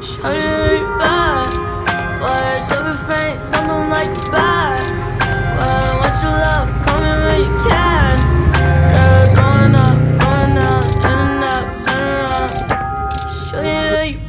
Shuttered by. Words of refrain, something like a bye Well, I want your love, call when you can. Girl, going up, going up, in and out, turn around. Shooting it you